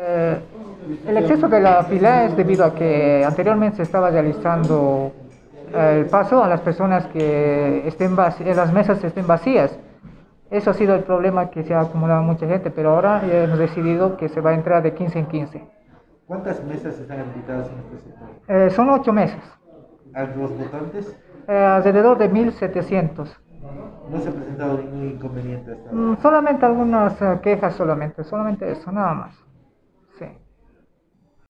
Eh, el exceso de la fila es debido a que anteriormente se estaba realizando eh, el paso a las personas que estén vac- las mesas estén vacías. Eso ha sido el problema que se ha acumulado mucha gente, pero ahora hemos decidido que se va a entrar de 15 en 15. ¿Cuántas mesas están habilitadas en este sector? Eh, son ocho mesas. ¿A los votantes? eh, alrededor de 1.700. No se ha presentado ningún inconveniente hasta ahora. Mm, solamente algunas eh, quejas, solamente, solamente eso, nada más.